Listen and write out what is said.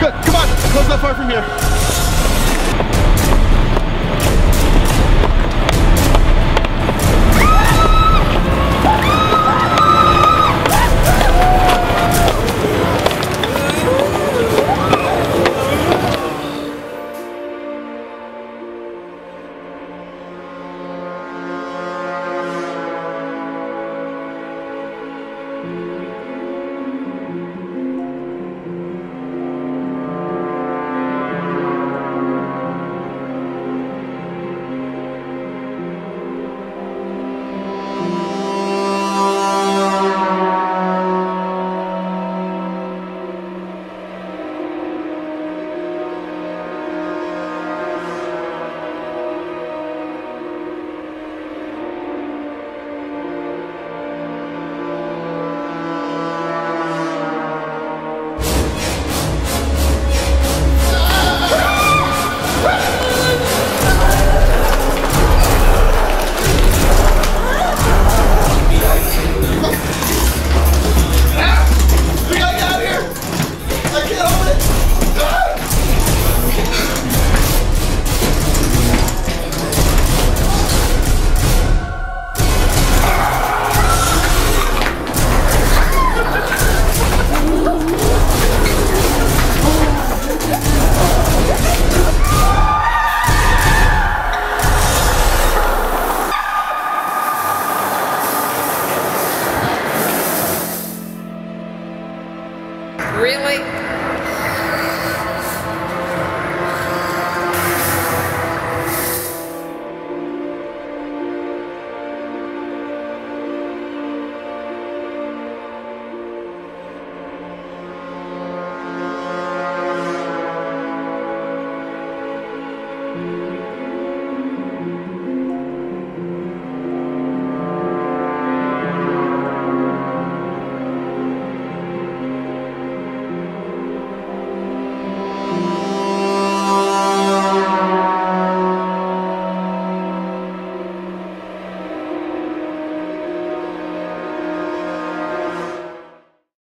Good, come on. Close that far from here.